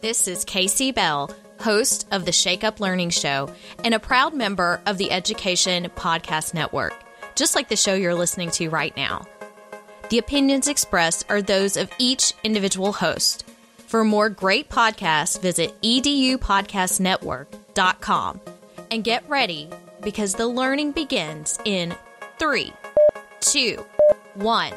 This is Kasey Bell, host of the Shake Up Learning Show and a proud member of the Education Podcast Network, just like the show you're listening to right now. The opinions expressed are those of each individual host. For more great podcasts, visit edupodcastnetwork.com and get ready because the learning begins in three, two, one.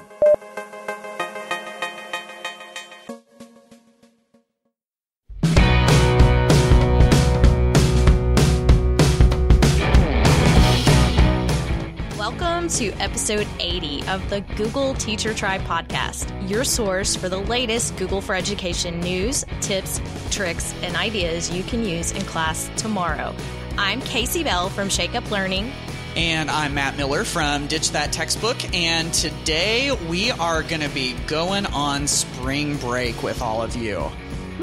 To episode 80 of the Google Teacher Tribe podcast, your source for the latest Google for Education news, tips, tricks, and ideas you can use in class tomorrow. I'm Kasey Bell from Shake Up Learning. And I'm Matt Miller from Ditch That Textbook. And today we are going to be going on spring break with all of you.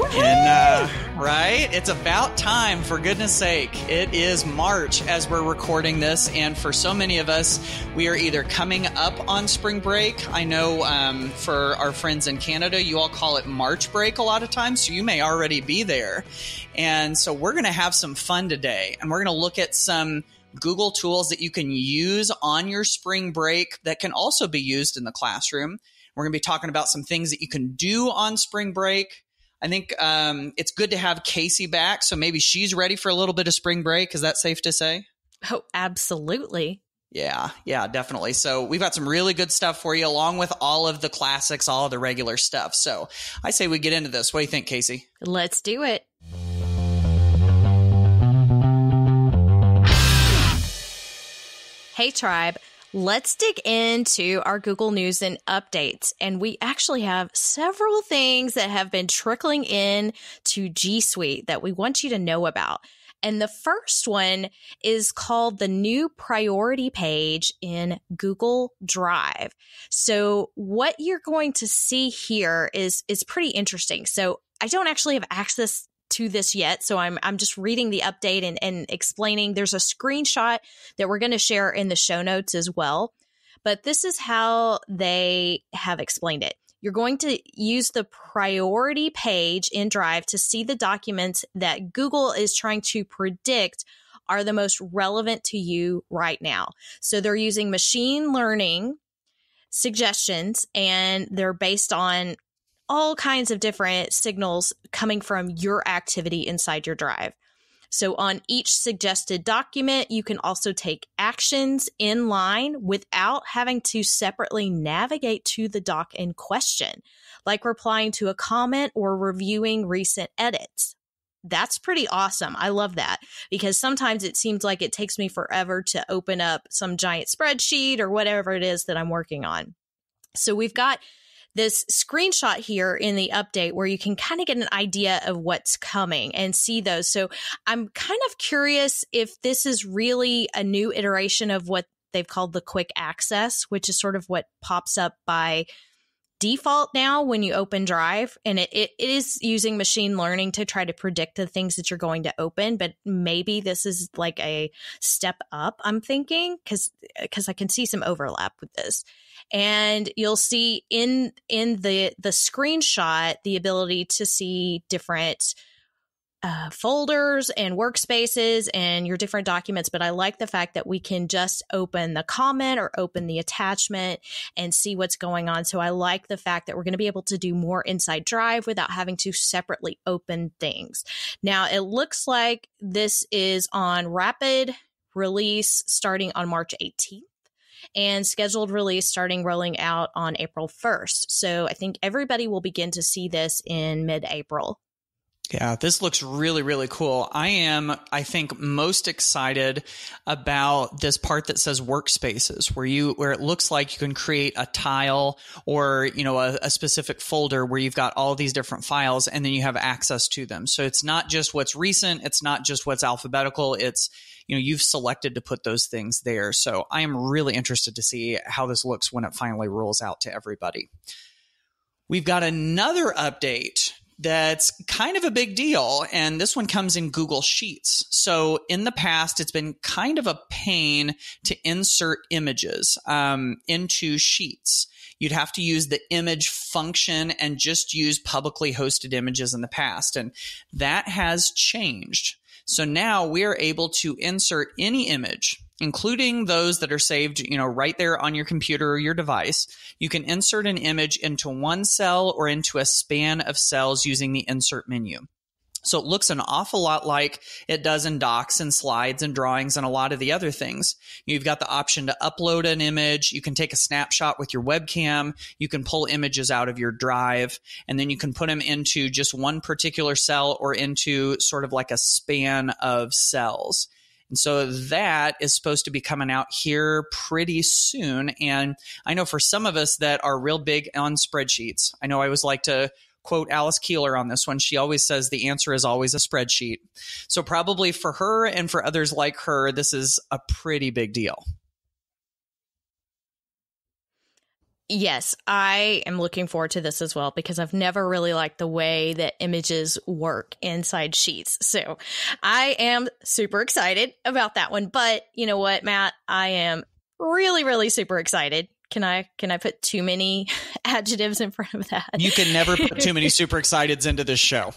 And, uh, right? It's about time, for goodness sake. It is March as we're recording this. And for so many of us, we are either coming up on spring break. I know um, for our friends in Canada, you all call it March break a lot of times. So you may already be there. And so we're going to have some fun today. And we're going to look at some Google tools that you can use on your spring break that can also be used in the classroom. We're going to be talking about some things that you can do on spring break. I think um, it's good to have Kasey back, so maybe she's ready for a little bit of spring break. Is that safe to say? Oh, absolutely. Yeah, yeah, definitely. So we've got some really good stuff for you, along with all of the classics, all of the regular stuff. So I say we get into this. What do you think, Kasey? Let's do it. Hey, tribe. Let's dig into our Google News and updates. And we actually have several things that have been trickling in to G Suite that we want you to know about. And the first one is called the new priority page in Google Drive. So what you're going to see here is is pretty interesting. So I don't actually have access to this yet. So I'm I'm just reading the update and, and explaining. There's a screenshot that we're going to share in the show notes as well. But this is how they have explained it. You're going to use the priority page in Drive to see the documents that Google is trying to predict are the most relevant to you right now. So they're using machine learning suggestions and they're based on all kinds of different signals coming from your activity inside your drive. So, on each suggested document, you can also take actions in line without having to separately navigate to the doc in question, like replying to a comment or reviewing recent edits. That's pretty awesome. I love that because sometimes it seems like it takes me forever to open up some giant spreadsheet or whatever it is that I'm working on. So, we've got this screenshot here in the update where you can kind of get an idea of what's coming and see those. So I'm kind of curious if this is really a new iteration of what they've called the quick access, which is sort of what pops up by default now when you open drive and it, it, is using machine learning to try to predict the things that you're going to open but maybe this is like a step up i'm thinking because because i can see some overlap with this. And you'll see in in the the screenshot the ability to see different uh, folders and workspaces and your different documents, but I like the fact that we can just open the comment or open the attachment and see what's going on. So I like the fact that we're going to be able to do more inside Drive without having to separately open things. Now, it looks like this is on rapid release starting on March 18th and scheduled release starting rolling out on April 1st. So I think everybody will begin to see this in mid April. Yeah, this looks really, really cool. I am, I think, most excited about this part that says workspaces, where you, where it looks like you can create a tile or, you know, a, a, specific folder where you've got all these different files and then you have access to them. So it's not just what's recent. It's not just what's alphabetical. It's, you know, you've selected to put those things there. So I am really interested to see how this looks when it finally rolls out to everybody. We've got another update that's kind of a big deal. And this one comes in Google Sheets. So in the past, it's been kind of a pain to insert images um, into Sheets. you'd have to use the image function and just use publicly hosted images in the past. And that has changed. So now we are able to insert any image, including those that are saved, you know, right there on your computer or your device. You can insert an image into one cell or into a span of cells using the insert menu. So it looks an awful lot like it does in docs and slides and drawings and a lot of the other things. You've got the option to upload an image. You can take a snapshot with your webcam. You can pull images out of your drive and then you can put them into just one particular cell or into sort of like a span of cells. And so that is supposed to be coming out here pretty soon. And I know for some of us that are real big on spreadsheets, I know I always like to quote Alice Keeler on this one. She always says the answer is always a spreadsheet. So, probably for her and for others like her, this is a pretty big deal. Yes, I am looking forward to this as well because I've never really liked the way that images work inside sheets. So I am super excited about that one. But you know what, Matt? I am really, really super excited can I can I put too many adjectives in front of that? You can never put too many super exciteds into this show.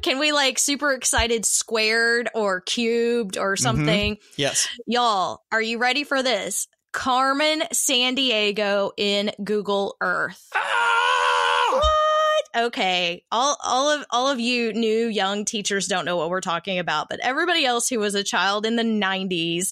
Can we like super excited squared or cubed or mm-hmm. something? Mm-hmm. Yes. Y'all, are you ready for this? Carmen Sandiego in Google Earth. Ah! What? okay, all all of all of you new young teachers don't know what we're talking about, but everybody else who was a child in the 90s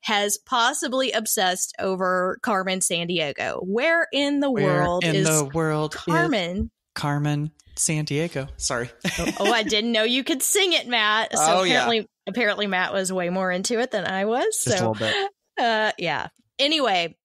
has possibly obsessed over Carmen Sandiego. Where in the Where world in is the world Carmen? Carmen Sandiego. Sorry. oh, oh, I didn't know you could sing it, Matt. So oh, apparently yeah. apparently Matt was way more into it than I was. Just so a little bit. Uh yeah. Anyway,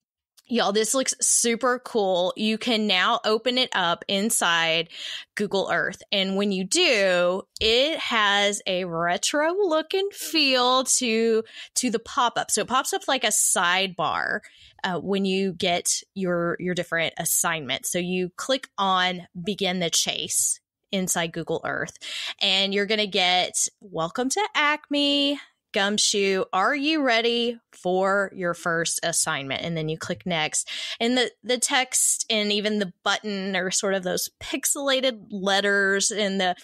Y'all, this looks super cool. You can now open it up inside Google Earth. And when you do, it has a retro look and feel to, to the pop-up. So it pops up like a sidebar. Uh, when you get your your different assignments. So you click on begin the chase inside Google Earth and you're going to get welcome to Acme Gumshoe, are you ready for your first assignment? And then you click next. And the, the text and even the button are sort of those pixelated letters and the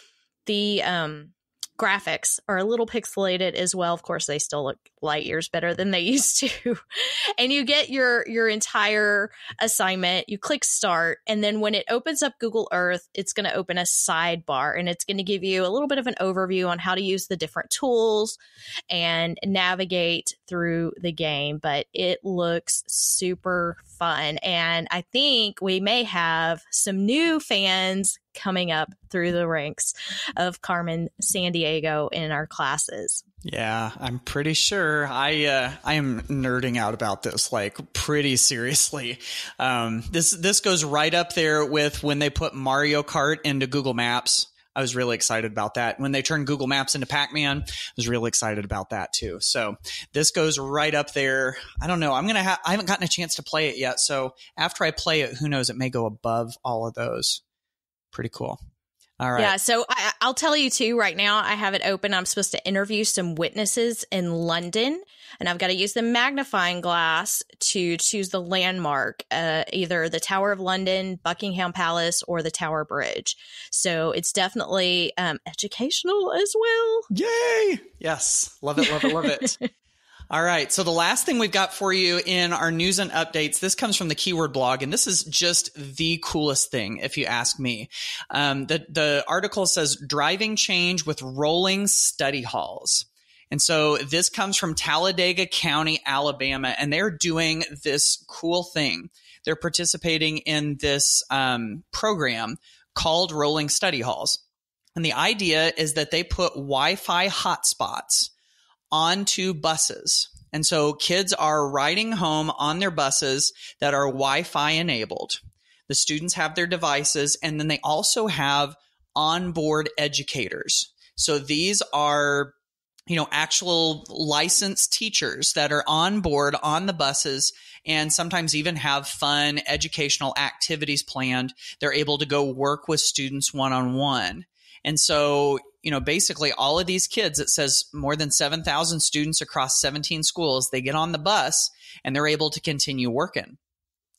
the um graphics are a little pixelated as well. Of course, they still look light years better than they used to. and you get your your entire assignment. You click start, and then when it opens up Google Earth, it's going to open a sidebar, and it's going to give you a little bit of an overview on how to use the different tools and navigate through the game. But it looks super fun, and I think we may have some new fans coming up through the ranks of Carmen Sandiego in our classes. Yeah, I'm pretty sure. I uh, I am nerding out about this like pretty seriously. Um, this this goes right up there with when they put Mario Kart into Google Maps. I was really excited about that. When they turned Google Maps into Pac-Man, I was really excited about that too. So this goes right up there. I don't know. I'm gonna. Ha- I haven't gotten a chance to play it yet. So after I play it, who knows? It may go above all of those pretty cool. All right. Yeah. So I, will tell you too, right now, I have it open. I'm supposed to interview some witnesses in London, and I've got to use the magnifying glass to choose the landmark, uh, either the Tower of London, Buckingham Palace, or the Tower Bridge. So it's definitely um, educational as well. Yay. Yes. Love it. Love it. Love it. All right. So the last thing we've got for you in our news and updates, this comes from the keyword blog, and this is just the coolest thing, if you ask me. Um, the, the article says driving change with rolling study halls. And so this comes from Talladega County, Alabama, and they're doing this cool thing. They're participating in this um, program called Rolling Study Halls. And the idea is that they put Wi Fi hotspots onto buses. And so kids are riding home on their buses that are Wi Fi enabled. The students have their devices, and then they also have onboard educators. So these are you know, actual licensed teachers that are on board on the buses and sometimes even have fun educational activities planned. They're able to go work with students one on one. And so, you know, basically all of these kids, it says more than 7,000 students across 17 schools, they get on the bus and they're able to continue working.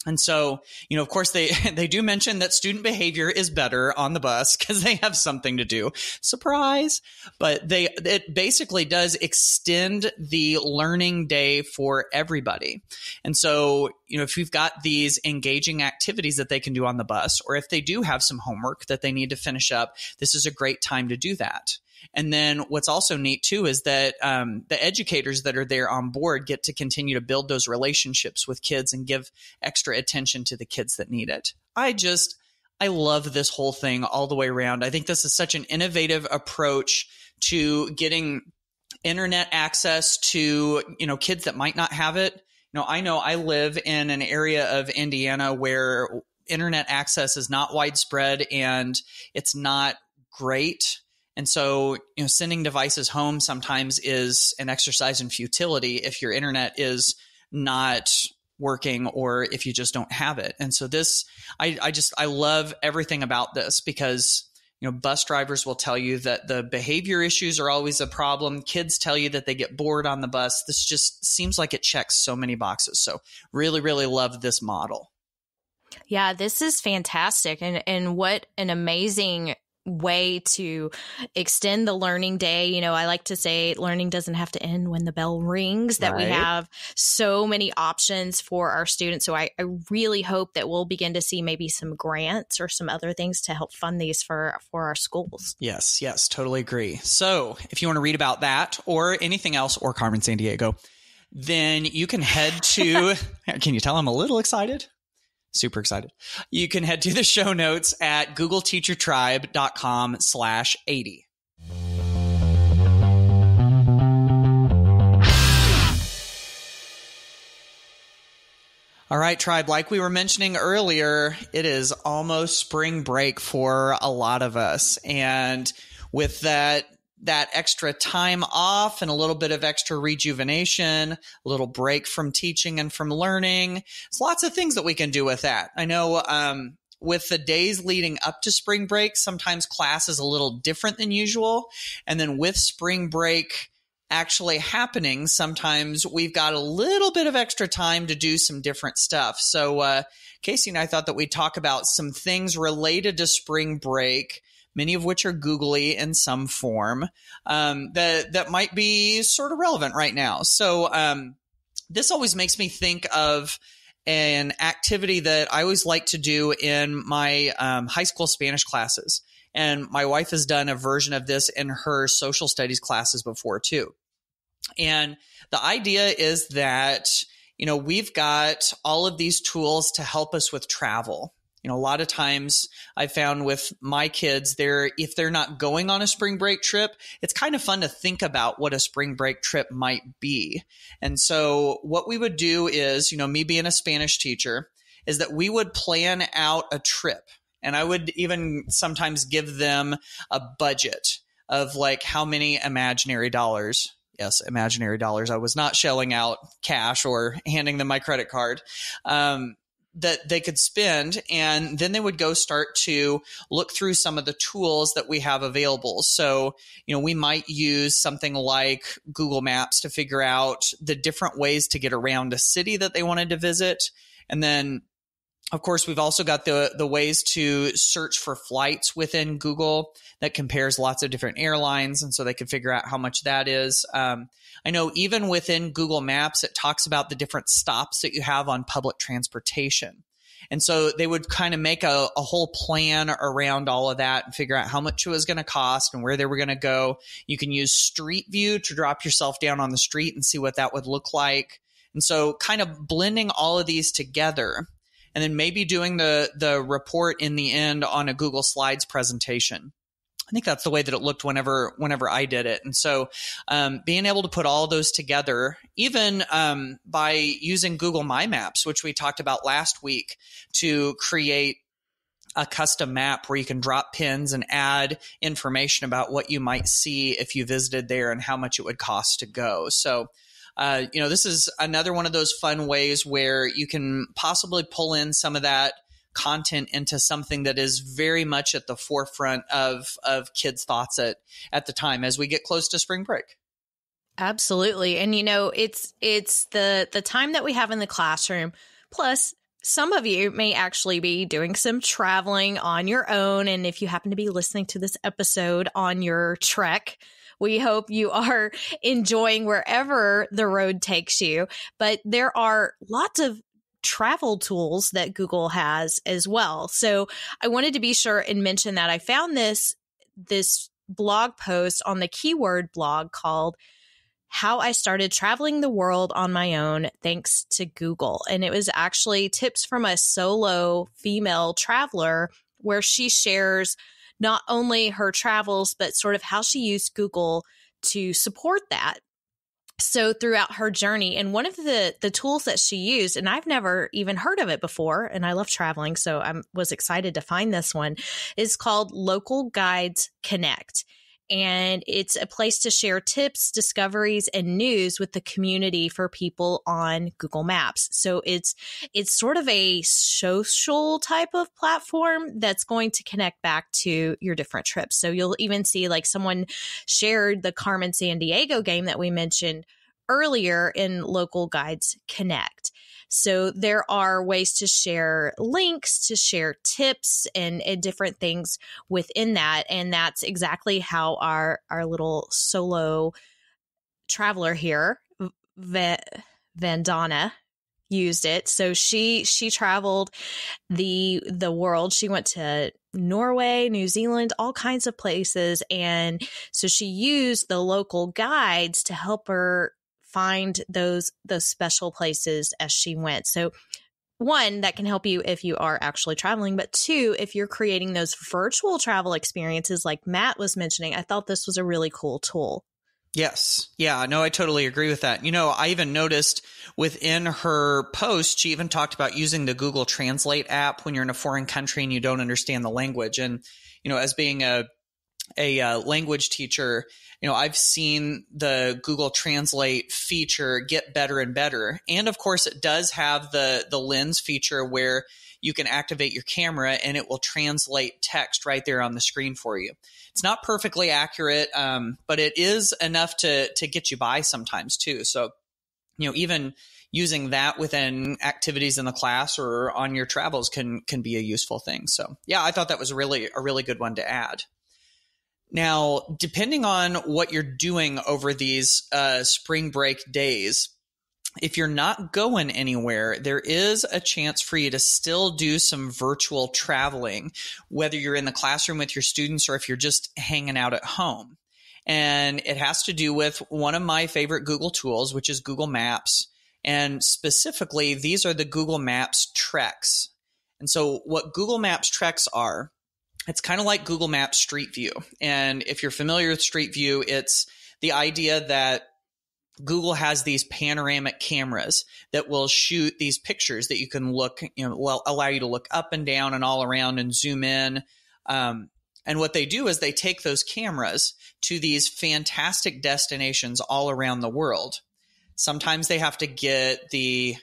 And so, you know, of course they they do mention that student behavior is better on the bus because they have something to do. Surprise. But they it basically does extend the learning day for everybody. And so, you know, if you've got these engaging activities that they can do on the bus or if they do have some homework that they need to finish up, this is a great time to do that. And then what's also neat too is that um, the educators that are there on board get to continue to build those relationships with kids and give extra attention to the kids that need it. I just, I love this whole thing all the way around. I think this is such an innovative approach to getting internet access to, you know, kids that might not have it. You know, I know I live in an area of Indiana where internet access is not widespread and it's not great and so, you know, sending devices home sometimes is an exercise in futility if your internet is not working or if you just don't have it. And so this, I, I just, I love everything about this because, you know, bus drivers will tell you that the behavior issues are always a problem. Kids tell you that they get bored on the bus. This just seems like it checks so many boxes. So really, really love this model. Yeah, this is fantastic. And and what an amazing way to extend the learning day. You know, I like to say learning doesn't have to end when the bell rings, that right. we have so many options for our students. So I, I, really hope that we'll begin to see maybe some grants or some other things to help fund these for, for our schools. Yes, yes, totally agree. So if you want to read about that or anything else or Carmen Sandiego, then you can head to, can you tell I'm a little excited? Super excited. You can head to the show notes at googleteachertribe.com slash 80. All right, tribe, like we were mentioning earlier, it is almost spring break for a lot of us. And with that that extra time off and a little bit of extra rejuvenation, a little break from teaching and from learning. There's lots of things that we can do with that. I know um, with the days leading up to spring break, sometimes class is a little different than usual. And then with spring break, actually happening, sometimes we've got a little bit of extra time to do some different stuff. So, uh, Kasey and I thought that we'd talk about some things related to spring break many of which are googly in some form um, that that might be sort of relevant right now. So um, this always makes me think of an activity that I always like to do in my um, high school Spanish classes. And my wife has done a version of this in her social studies classes before too. And the idea is that, you know, we've got all of these tools to help us with travel you know, a lot of times I found with my kids, they're, if they're not going on a spring break trip, it's kind of fun to think about what a spring break trip might be. And so what we would do is, you know, me being a Spanish teacher, is that we would plan out a trip. And I would even sometimes give them a budget of like how many imaginary dollars yes, imaginary dollars. I was not shelling out cash or handing them my credit card. Um, that they could spend and then they would go start to look through some of the tools that we have available. So you know we might use something like google maps to figure out the different ways to get around a city that they wanted to visit and then of course, we've also got the the ways to search for flights within Google that compares lots of different airlines, and so they can figure out how much that is. Um, I know even within Google Maps, it talks about the different stops that you have on public transportation. And so they would kind of make a, a, whole plan around all of that and figure out how much it was going to cost and where they were going to go. You can use Street View to drop yourself down on the street and see what that would look like. And so kind of blending all of these together and then maybe doing the the report in the end on a Google Slides presentation. I think that's the way that it looked whenever whenever I did it. And so, um, being able to put all those together, even um, by using Google My Maps, which we talked about last week, to create a custom map where you can drop pins and add information about what you might see if you visited there and how much it would cost to go. So uh, you know, this is another one of those fun ways where you can possibly pull in some of that content into something that is very much at the forefront of of kids' thoughts at at the time as we get close to spring break. Absolutely. And you know, it's it's the the time that we have in the classroom plus some of you may actually be doing some traveling on your own. And if you happen to be listening to this episode on your trek, we hope you are enjoying wherever the road takes you. But there are lots of travel tools that Google has as well. So I wanted to be sure and mention that I found this this blog post on the keyword blog called how I started traveling the world on my own thanks to Google. And it was actually tips from a solo female traveler where she shares not only her travels, but sort of how she used Google to support that. So throughout her journey, and one of the the tools that she used, and I've never even heard of it before, and I love traveling, so I was excited to find this one, is called Local Guides Connect and it's a place to share tips, discoveries, and news with the community for people on Google Maps. So it's it's sort of a social type of platform that's going to connect back to your different trips. So you'll even see like someone shared the Carmen Sandiego game that we mentioned earlier in Local Guides Connect. So there are ways to share links, to share tips and, and different things within that. And that's exactly how our, our little solo traveler here, v- Vandana, used it. So she she traveled the the world. She went to Norway, New Zealand, all kinds of places and so she used the local guides to help her find those those special places as she went. So one that can help you if you are actually traveling, but two, if you're creating those virtual travel experiences like Matt was mentioning, I thought this was a really cool tool. Yes. Yeah, no, I totally agree with that. You know, I even noticed within her post, she even talked about using the Google Translate app when you're in a foreign country and you don't understand the language. And, you know, as being a a uh, language teacher, you know, I've seen the Google Translate feature get better and better. And of course, it does have the the lens feature where you can activate your camera and it will translate text right there on the screen for you. It's not perfectly accurate, um, but it is enough to to get you by sometimes too. So, you know, even using that within activities in the class or on your travels can can be a useful thing. So, yeah, I thought that was really a really good one to add. Now, depending on what you're doing over these uh, spring break days, if you're not going anywhere, there is a chance for you to still do some virtual traveling, whether you're in the classroom with your students or if you're just hanging out at home. And it has to do with one of my favorite Google tools, which is Google Maps. And specifically, these are the Google Maps treks. And so, what Google Maps treks are it's kind of like Google Maps Street View. And if you're familiar with Street View, it's the idea that Google has these panoramic cameras that will shoot these pictures that you can look, you know, will allow you to look up and down and all around and zoom in. Um, and what they do is they take those cameras to these fantastic destinations all around the world. Sometimes they have to get the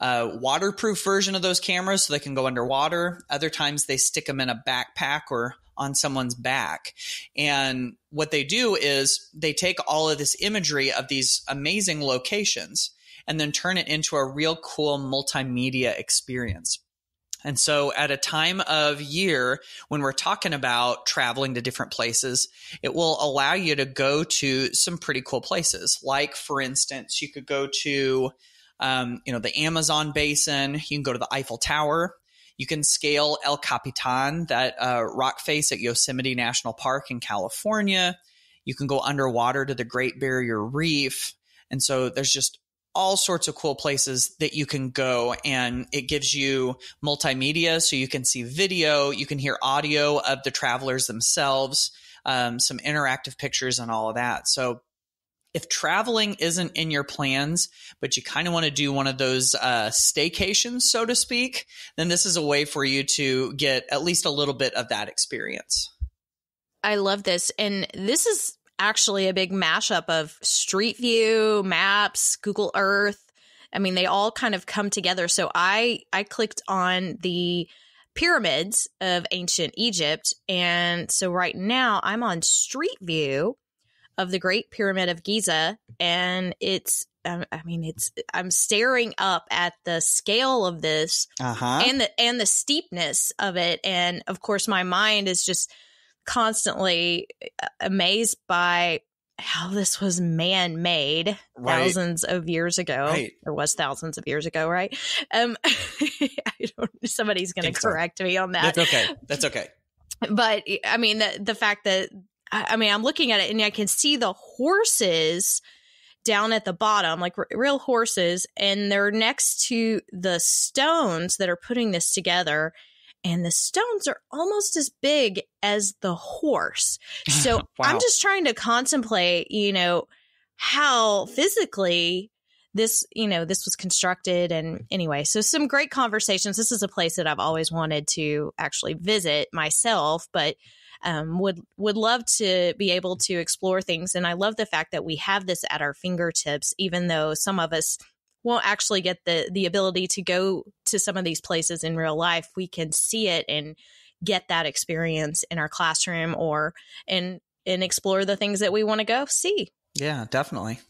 a waterproof version of those cameras so they can go underwater. Other times they stick them in a backpack or on someone's back. And what they do is they take all of this imagery of these amazing locations and then turn it into a real cool multimedia experience. And so, at a time of year when we're talking about traveling to different places, it will allow you to go to some pretty cool places. Like, for instance, you could go to um, you know, the Amazon basin. You can go to the Eiffel Tower. You can scale El Capitan, that uh, rock face at Yosemite National Park in California. You can go underwater to the Great Barrier Reef. And so there's just all sorts of cool places that you can go and it gives you multimedia so you can see video you can hear audio of the travelers themselves um, some interactive pictures and all of that so if traveling isn't in your plans, but you kind of want to do one of those uh, staycations, so to speak, then this is a way for you to get at least a little bit of that experience. I love this. And this is actually a big mashup of Street View, Maps, Google Earth. I mean, they all kind of come together. So I I clicked on the pyramids of ancient Egypt. And so right now I'm on Street View of the Great Pyramid of Giza, and it's um, I mean, it's I'm staring up at the scale of this Uh-huh. and the and the steepness of it, and of course, my mind is just constantly uh, amazed by how this was man made Right. thousands of years ago. Right. Or was thousands of years ago, right? Um, I don't, somebody's going to so. correct me on that That's okay. That's okay. but I mean the the fact that I mean I'm looking at it and I can see the horses down at the bottom like r- real horses and they're next to the stones that are putting this together and the stones are almost as big as the horse. So I'm just trying to contemplate, you know, how physically this, you know, this was constructed. And mm. anyway, so some great conversations. This is a place that I've always wanted to actually visit myself, but um, would would love to be able to explore things. And I love the fact that we have this at our fingertips, even though some of us won't actually get the the ability to go to some of these places in real life. We can see it and get that experience in our classroom or and and explore the things that we want to go see. Yeah, definitely.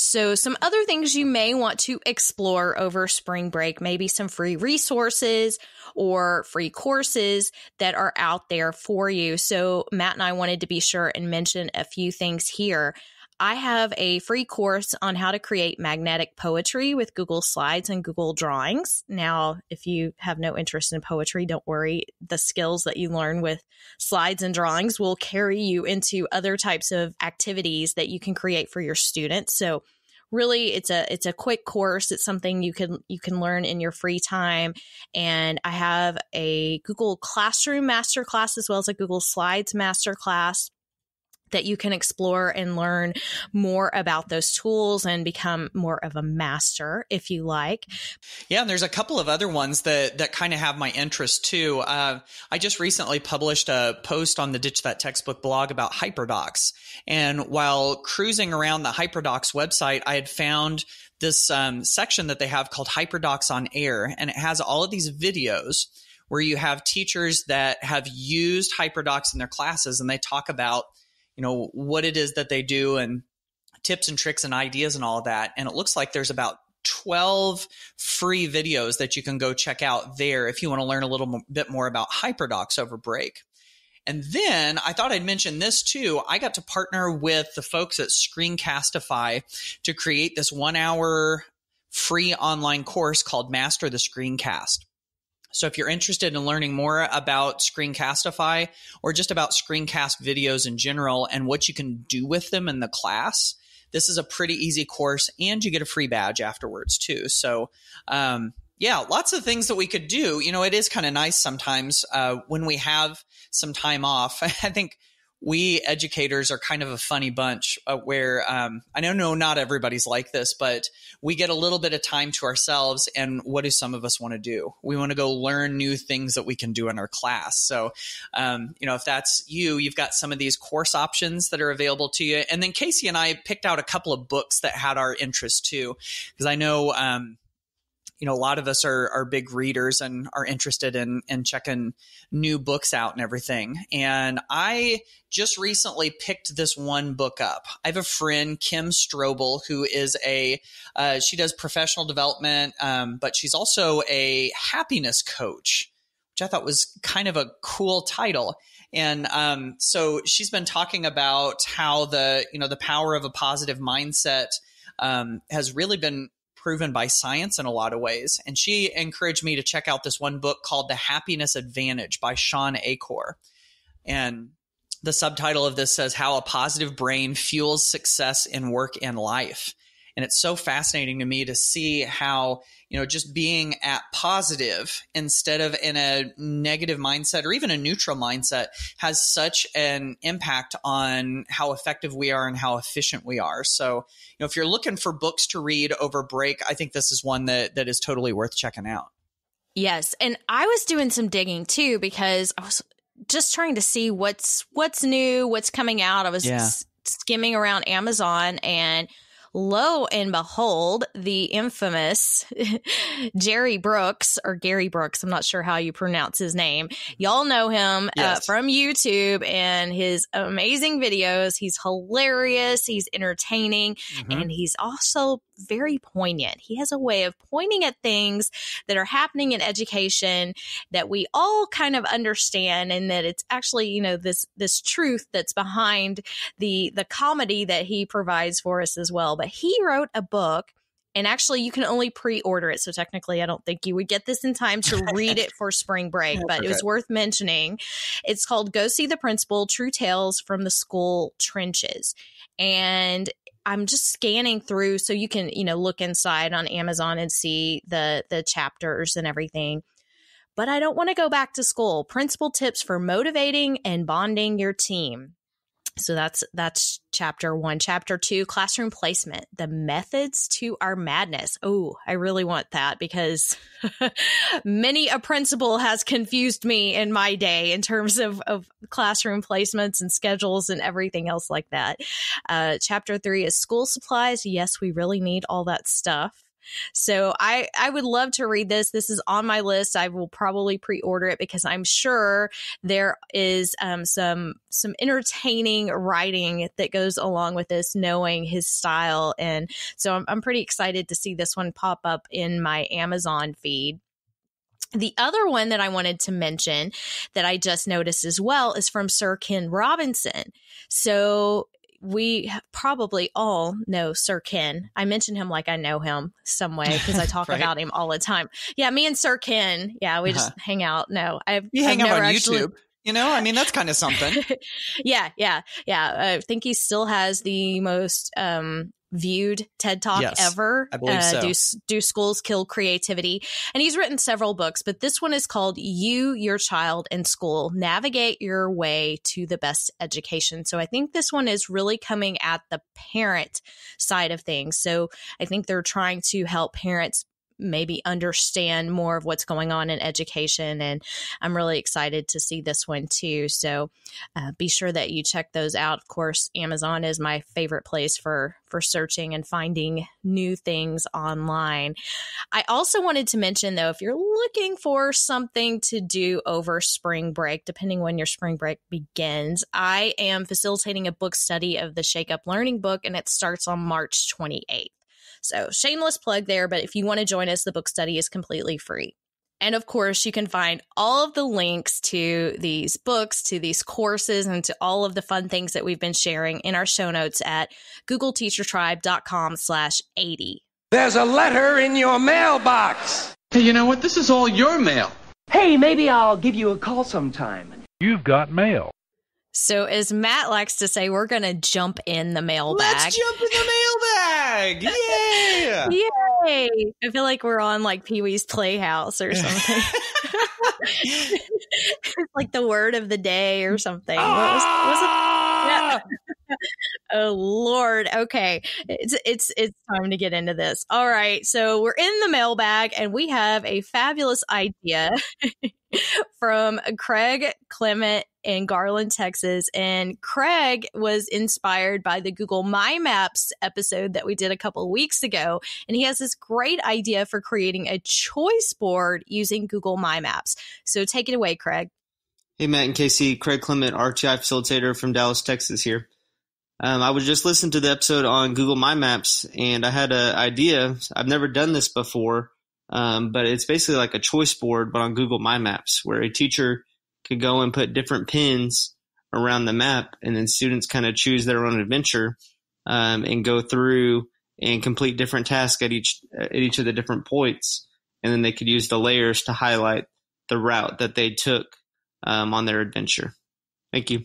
So, some other things you may want to explore over spring break, maybe some free resources or free courses that are out there for you. So, Matt and I wanted to be sure and mention a few things here. I have a free course on how to create magnetic poetry with Google Slides and Google Drawings. Now, if you have no interest in poetry, don't worry. The skills that you learn with slides and drawings will carry you into other types of activities that you can create for your students. So, really it's a it's a quick course it's something you can you can learn in your free time and i have a google classroom masterclass as well as a google slides masterclass that you can explore and learn more about those tools and become more of a master if you like. Yeah, and there's a couple of other ones that that kind of have my interest too. Uh, I just recently published a post on the Ditch That Textbook blog about HyperDocs, and while cruising around the HyperDocs website, I had found this um, section that they have called HyperDocs on Air, and it has all of these videos where you have teachers that have used HyperDocs in their classes, and they talk about you know what it is that they do and tips and tricks and ideas and all of that. And it looks like there's about 12 free videos that you can go check out there if you want to learn a little bit more about HyperDocs over break. And then I thought I'd mention this too. I got to partner with the folks at Screencastify to create this one hour free online course called Master the Screencast. So if you're interested in learning more about Screencastify or just about screencast videos in general and what you can do with them in the class, this is a pretty easy course and you get a free badge afterwards too. So, um, yeah, lots of things that we could do. You know, it is kind of nice sometimes uh, when we have some time off. I think we educators are kind of a funny bunch uh, where um, I know no, not everybody's like this, but we get a little bit of time to ourselves. And what do some of us want to do? We want to go learn new things that we can do in our class. So, um, you know, if that's you, you've got some of these course options that are available to you. And then Kasey and I picked out a couple of books that had our interest too, because I know. Um, you know, a lot of us are, are big readers and are interested in, in checking new books out and everything. And I just recently picked this one book up. I have a friend, Kim Strobel, who is a, uh, she does professional development, um, but she's also a happiness coach, which I thought was kind of a cool title. And um, so she's been talking about how the, you know, the power of a positive mindset um, has really been proven by science in a lot of ways. And she encouraged me to check out this one book called The Happiness Advantage by Shawn Achor. And the subtitle of this says How a Positive Brain Fuels Success in Work and Life. And it's so fascinating to me to see how, you know, just being at positive instead of in a negative mindset or even a neutral mindset has such an impact on how effective we are and how efficient we are. So, you know, if you're looking for books to read over break, I think this is one that, that is totally worth checking out. Yes, and I was doing some digging too because I was just trying to see what's what's new, what's coming out. I was Yeah. s- skimming around Amazon and lo and behold, the infamous Gerry Brooks or Gary Brooks, I'm not sure how you pronounce his name. Y'all know him uh, yes. uh, from YouTube and his amazing videos. He's hilarious, he's entertaining, mm-hmm. and he's also very poignant. He has a way of pointing at things that are happening in education that we all kind of understand and that it's actually, you know, this this truth that's behind the the comedy that he provides for us as well. But he wrote a book and actually you can only pre-order it so technically i don't think you would get this in time to read it for spring break but it was worth mentioning it's called go see the principal true tales from the school trenches and I'm just scanning through so you can, you know, look inside on Amazon and see the the chapters and everything. But I don't want to go back to school. Principal tips for motivating and bonding your team. So that's that's chapter 1. Chapter 2, classroom placement, the methods to our madness. Oh, I really want that because many a principal has confused me in my day in terms of of classroom placements and schedules and everything else like that. Uh, chapter 3 is school supplies. Yes, we really need all that stuff. So I I would love to read this. This is on my list. I will probably pre-order it because I'm sure there is um, some some entertaining writing that goes along with this, knowing his style, and so I'm, I'm pretty excited to see this one pop up in my Amazon feed. The other one that I wanted to mention that I just noticed as well is from Sir Ken Robinson. So we probably all know Sir Ken. I mention him like I know him some way because I talk right? about him all the time. Yeah, me and Sir Ken. Yeah, we just uh-huh. hang out. No, I've you hang I've out on actually... YouTube. You know, I mean, that's kind of something. yeah, yeah, yeah. I think he still has the most um, viewed TED Talk yes, ever. I believe uh, so. Do, do schools kill creativity? And he's written several books, but this one is called You, Your Child, and School Navigate Your Way to the Best Education. So I think this one is really coming at the parent side of things. So I think they're trying to help parents maybe understand more of what's going on in education. And I'm really excited to see this one too. So uh, be sure that you check those out. Of course, Amazon is my favorite place for for searching and finding new things online. I also wanted to mention though, if you're looking for something to do over spring break, depending when your spring break begins, I am facilitating a book study of the Shake Up Learning book, and it starts on March 28th. So, shameless plug there, but if you want to join us, the book study is completely free. And of course, you can find all of the links to these books, to these courses, and to all of the fun things that we've been sharing in our show notes at googleteachertribe.com slash 80. There's a letter in your mailbox. Hey, you know what? This is all your mail. Hey, maybe I'll give you a call sometime. You've got mail. So, as Matt likes to say, we're going to jump in the mailbag. Let's jump in the mailbag! Yeah! Yay! I feel like we're on like Pee Wee's Playhouse or something. like the word of the day or something. What was, was ah! Oh Lord. Okay. It's it's it's time to get into this. All right. So we're in the mailbag and we have a fabulous idea from Craig Klement in Garland, Texas. And Craig was inspired by the Google My Maps episode that we did a couple weeks ago. And he has this great idea for creating a choice board using Google My Maps. So take it away, Craig. Hey, Matt and Kasey. Craig Klement, RTI facilitator from Dallas, Texas here. Um, I was just listening to the episode on Google My Maps, and I had an idea. I've never done this before, um, but it's basically like a choice board, but on Google My Maps, where a teacher could go and put different pins around the map, and then students kind of choose their own adventure um, and go through and complete different tasks at each at each of the different points, and then they could use the layers to highlight the route that they took um, on their adventure. Thank you.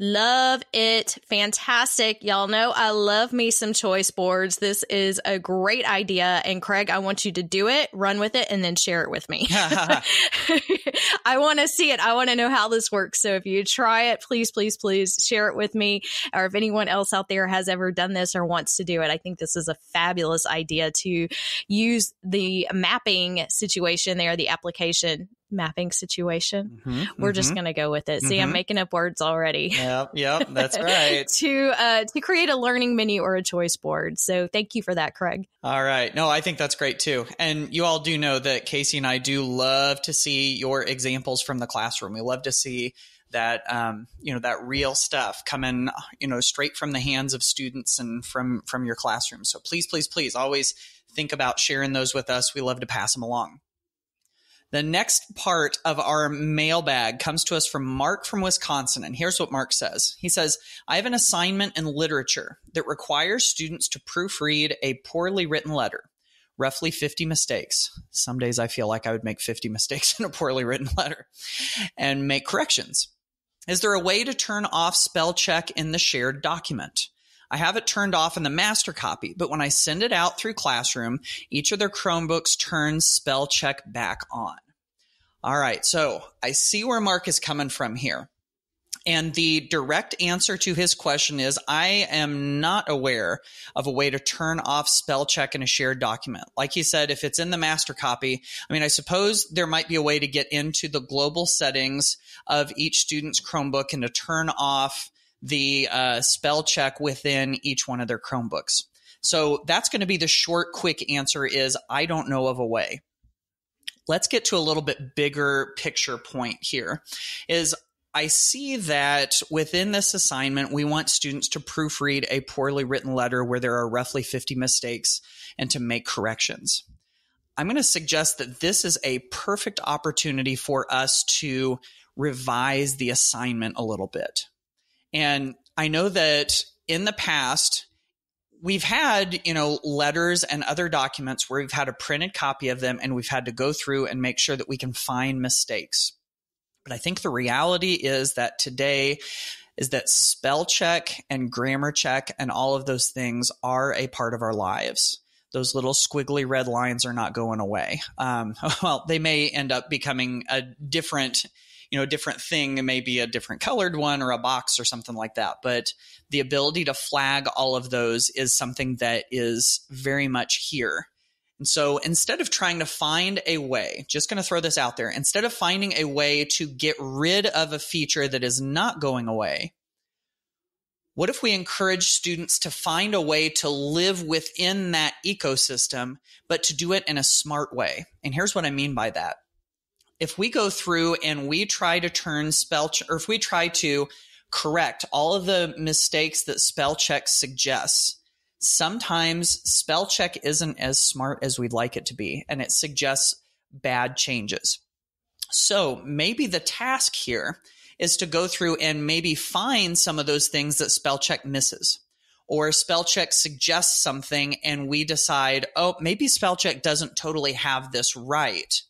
Love it. Fantastic. Y'all know I love me some choice boards. This is a great idea. And Craig, I want you to do it, run with it, and then share it with me. I want to see it. I want to know how this works. So if you try it, please, please, please share it with me. Or if anyone else out there has ever done this or wants to do it, I think this is a fabulous idea to use the mapping situation there, the application mapping situation. Mm-hmm, We're mm-hmm. just going to go with it. See, I'm mm-hmm. making up words already. Yep, yep, that's right. to uh, to create a learning menu or a choice board. So thank you for that, Craig. All right. No, I think that's great too. And you all do know that Kasey and I do love to see your examples from the classroom. We love to see that um, you know that real stuff coming you know straight from the hands of students and from from your classroom. So please, please, please, always think about sharing those with us. We love to pass them along. The next part of our mailbag comes to us from Mark from Wisconsin. And here's what Mark says He says, I have an assignment in literature that requires students to proofread a poorly written letter, roughly 50 mistakes. Some days I feel like I would make 50 mistakes in a poorly written letter and make corrections. Is there a way to turn off spell check in the shared document? I have it turned off in the master copy, but when I send it out through Classroom, each of their Chromebooks turns spell check back on. All right, so I see where Mark is coming from here. And the direct answer to his question is I am not aware of a way to turn off spell check in a shared document. Like he said, if it's in the master copy, I mean, I suppose there might be a way to get into the global settings of each student's Chromebook and to turn off the uh, spell check within each one of their Chromebooks. So that's going to be the short, quick answer is I don't know of a way. Let's get to a little bit bigger picture point here is I see that within this assignment, we want students to proofread a poorly written letter where there are roughly 50 mistakes and to make corrections. I'm going to suggest that this is a perfect opportunity for us to revise the assignment a little bit. And I know that in the past, we've had, you know, letters and other documents where we've had a printed copy of them and we've had to go through and make sure that we can find mistakes. But I think the reality is that today is that spell check and grammar check and all of those things are a part of our lives. Those little squiggly red lines are not going away. Um, well, they may end up becoming a different you know, a different thing. maybe a different colored one or a box or something like that. But the ability to flag all of those is something that is very much here. And so instead of trying to find a way, just going to throw this out there, instead of finding a way to get rid of a feature that is not going away, what if we encourage students to find a way to live within that ecosystem, but to do it in a smart way? And here's what I mean by that if we go through and we try to turn spell ch- or if we try to correct all of the mistakes that spell check suggests, sometimes spell check isn't as smart as we'd like it to be and it suggests bad changes. So maybe the task here is to go through and maybe find some of those things that spell check misses. Or spell check suggests something and we decide, oh, maybe spell check doesn't totally have this right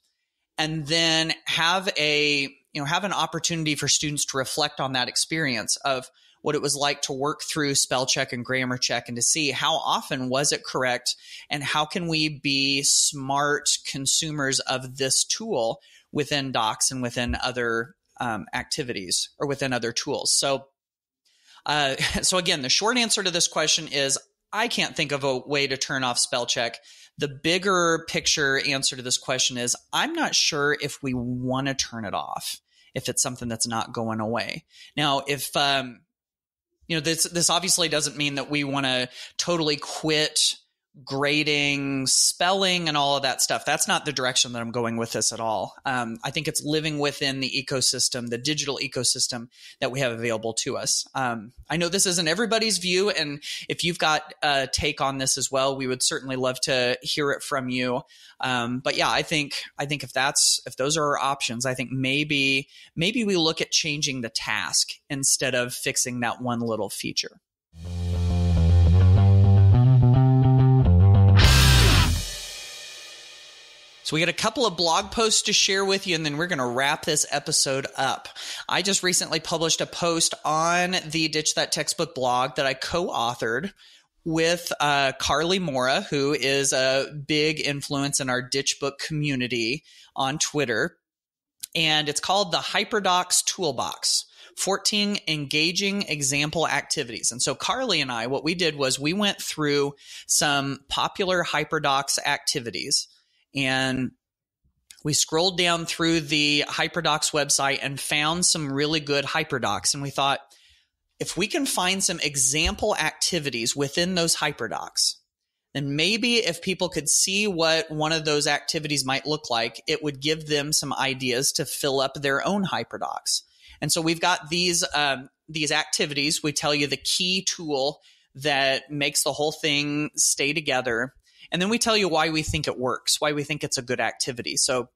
and then have a you know have an opportunity for students to reflect on that experience of what it was like to work through spell check and grammar check and to see how often was it correct and how can we be smart consumers of this tool within docs and within other um, activities or within other tools. So uh, so again the short answer to this question is i can't think of a way to turn off spell check the bigger picture answer to this question is I'm not sure if we want to turn it off if it's something that's not going away. Now, if um, you know this this obviously doesn't mean that we want to totally quit grading, spelling, and all of that stuff. That's not the direction that I'm going with this at all. Um, I think it's living within the ecosystem, the digital ecosystem that we have available to us. Um, I know this isn't everybody's view, and if you've got a take on this as well, we would certainly love to hear it from you. Um, but yeah, I think I think if that's if those are our options, I think maybe maybe we look at changing the task instead of fixing that one little feature. So we got a couple of blog posts to share with you, and then we're going to wrap this episode up. I just recently published a post on the Ditch That Textbook blog that I co-authored with uh, Karly Moura, who is a big influence in our Ditch Book community on Twitter. And it's called the HyperDocs Toolbox. 14 engaging example activities. And so Carly and I, what we did was we went through some popular HyperDocs activities and we scrolled down through the HyperDocs website and found some really good HyperDocs. And we thought, if we can find some example activities within those HyperDocs, then maybe if people could see what one of those activities might look like, it would give them some ideas to fill up their own HyperDocs. And so we've got these um, these activities. We tell you the key tool that makes the whole thing stay together. And then we tell you why we think it works, why we think it's a good activity. So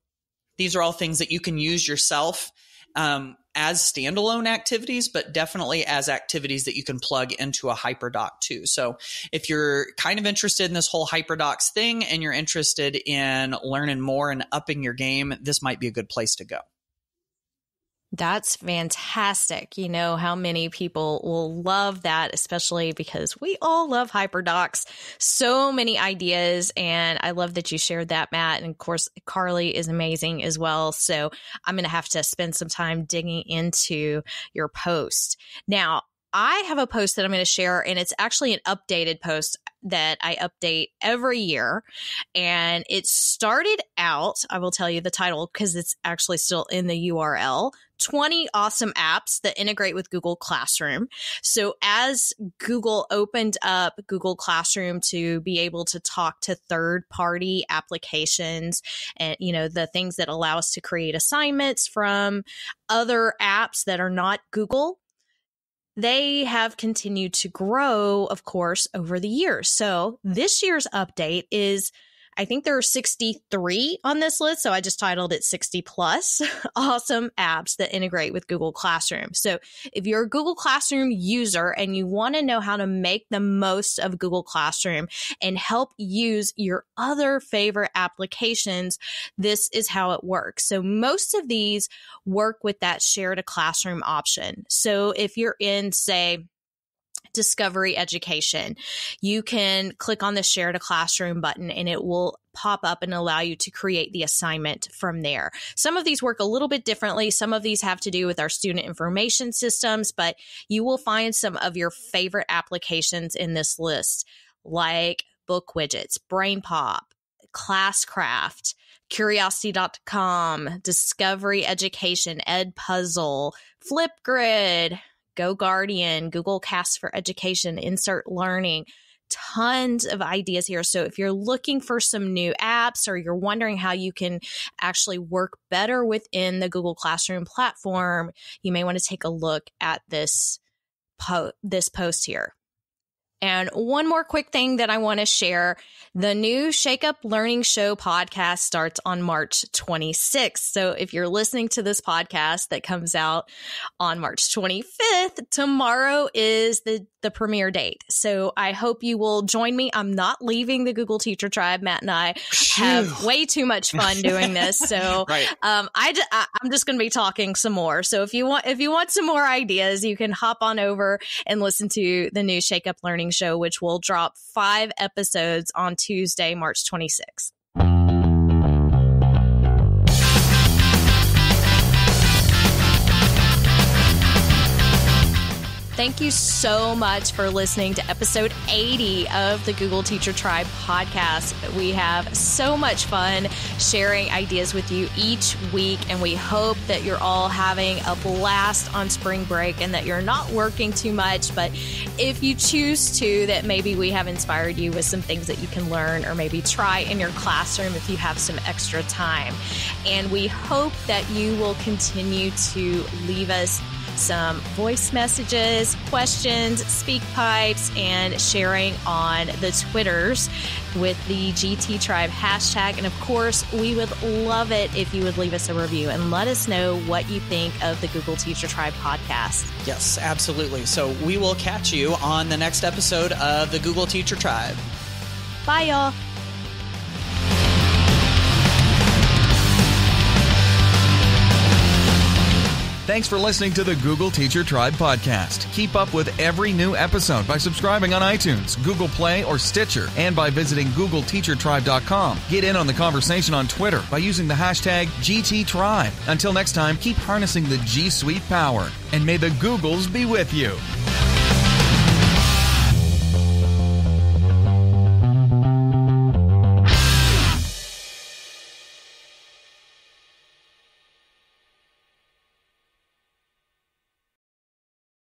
these are all things that you can use yourself um, as standalone activities, but definitely as activities that you can plug into a HyperDoc too. So if you're kind of interested in this whole HyperDocs thing and you're interested in learning more and upping your game, this might be a good place to go. That's fantastic. You know how many people will love that, especially because we all love HyperDocs. So many ideas. And I love that you shared that, Matt. And of course, Karly is amazing as well. So I'm going to have to spend some time digging into your post. Now, I have a post that I'm going to share, and it's actually an updated post that I update every year. And it started out, I will tell you the title because it's actually still in the URL 20 awesome apps that integrate with Google Classroom. So as Google opened up Google Classroom to be able to talk to third party applications and, you know, the things that allow us to create assignments from other apps that are not Google they have continued to grow, of course, over the years. So this year's update is I think there are 63 on this list. So I just titled it 60 plus awesome apps that integrate with Google Classroom. So if you're a Google Classroom user and you want to know how to make the most of Google Classroom and help use your other favorite applications, this is how it works. So most of these work with that share to classroom option. So if you're in, say, Discovery Education. You can click on the share to classroom button and it will pop up and allow you to create the assignment from there. Some of these work a little bit differently. Some of these have to do with our student information systems, but you will find some of your favorite applications in this list, like BookWidgets, BrainPop, Classcraft, Curiosity.com, Discovery Education, Edpuzzle, Flipgrid, GoGuardian, Google Cast for Education, Insert Learning, tons of ideas here. So if you're looking for some new apps or you're wondering how you can actually work better within the Google Classroom platform, you may want to take a look at this po- this post here. And one more quick thing that I want to share. The new Shake Up Learning Show podcast starts on March 26th. So if you're listening to this podcast that comes out on March 25th, tomorrow is the, the premiere date. So I hope you will join me. I'm not leaving the Google Teacher Tribe. Matt and I have way too much fun doing this. So right. um, I, I, I'm just going to be talking some more. So if you want, if you want some more ideas, you can hop on over and listen to the new Shake Up Learning show, which will drop five episodes on Tuesday, March 26th. Thank you so much for listening to episode 80 of the Google Teacher Tribe podcast. We have so much fun sharing ideas with you each week, and we hope that you're all having a blast on spring break and that you're not working too much. But if you choose to, that maybe we have inspired you with some things that you can learn or maybe try in your classroom if you have some extra time. And we hope that you will continue to leave us some voice messages, questions, speak pipes, and sharing on the Twitters with the GT Tribe hashtag. And of course, we would love it if you would leave us a review and let us know what you think of the Google Teacher Tribe podcast. Yes, absolutely. So we will catch you on the next episode of the Google Teacher Tribe. Bye, y'all. Thanks for listening to the Google Teacher Tribe podcast. Keep up with every new episode by subscribing on iTunes, Google Play, or Stitcher, and by visiting GoogleTeacherTribe.com. Get in on the conversation on Twitter by using the hashtag GTTribe. Until next time, keep harnessing the G Suite power, and may the Googles be with you.